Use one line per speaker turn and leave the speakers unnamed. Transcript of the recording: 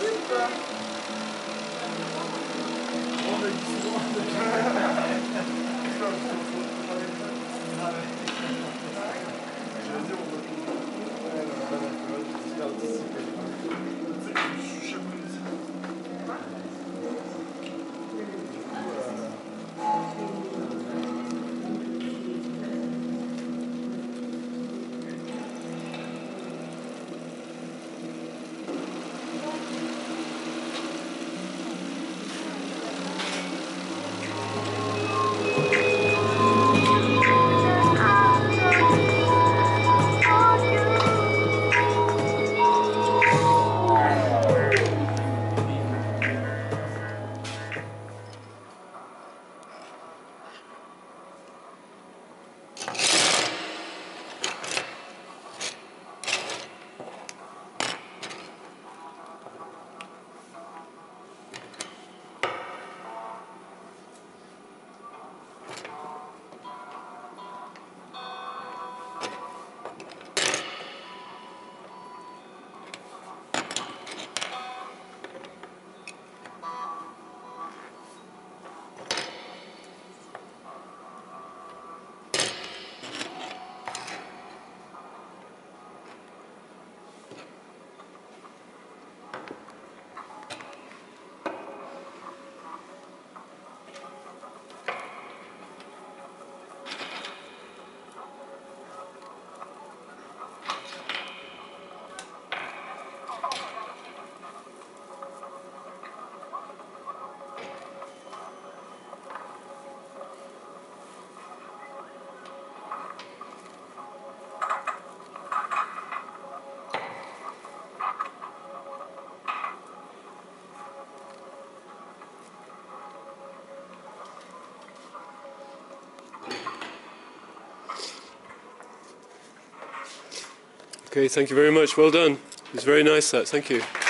Vu ou pas
Okay, thank you very much. Well done. It was very nice that. Thank you.